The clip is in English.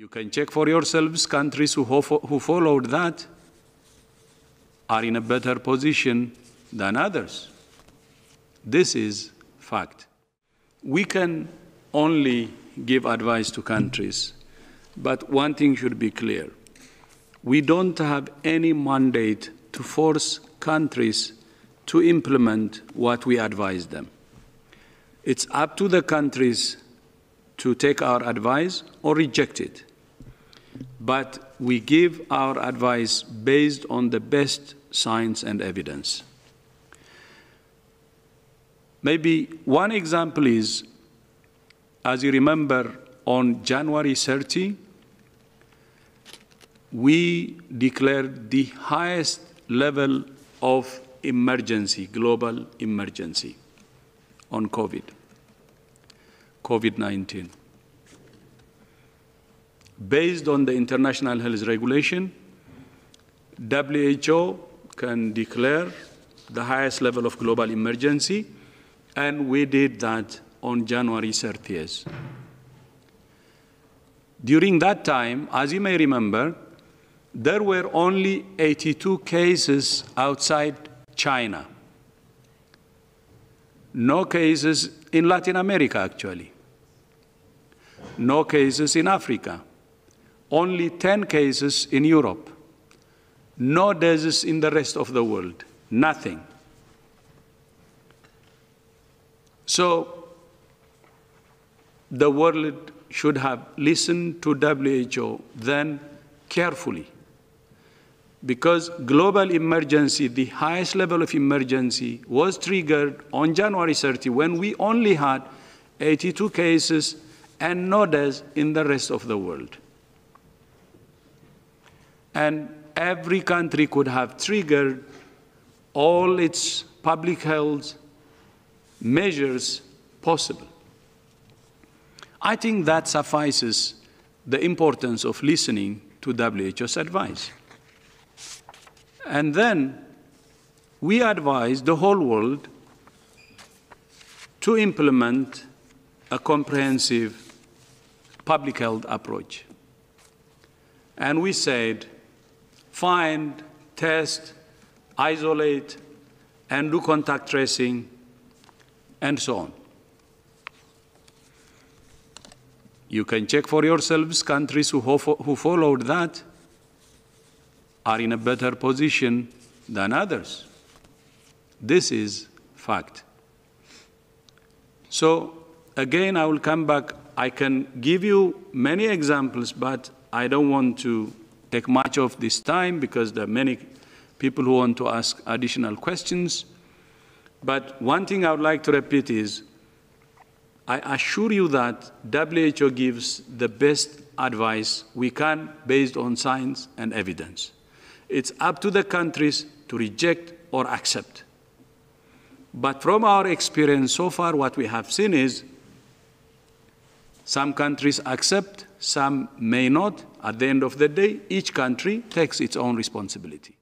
You can check for yourselves countries who, who followed that are in a better position than others. This is fact. We can only give advice to countries, but one thing should be clear. We don't have any mandate to force countries to implement what we advise them. It's up to the countries to take our advice or reject it but we give our advice based on the best science and evidence. Maybe one example is, as you remember, on January 30, we declared the highest level of emergency, global emergency on COVID, COVID 19 based on the international health regulation, WHO can declare the highest level of global emergency, and we did that on January 30th. During that time, as you may remember, there were only 82 cases outside China. No cases in Latin America, actually. No cases in Africa only 10 cases in Europe, no deaths in the rest of the world, nothing. So the world should have listened to WHO then carefully. Because global emergency, the highest level of emergency, was triggered on January 30 when we only had 82 cases and no deaths in the rest of the world and every country could have triggered all its public health measures possible. I think that suffices the importance of listening to WHO's advice. And then we advise the whole world to implement a comprehensive public health approach. And we said find, test, isolate, and do contact tracing, and so on. You can check for yourselves countries who, who followed that are in a better position than others. This is fact. So, again, I will come back. I can give you many examples, but I don't want to take much of this time because there are many people who want to ask additional questions. But one thing I would like to repeat is I assure you that WHO gives the best advice we can based on science and evidence. It's up to the countries to reject or accept. But from our experience so far, what we have seen is some countries accept, some may not. At the end of the day, each country takes its own responsibility.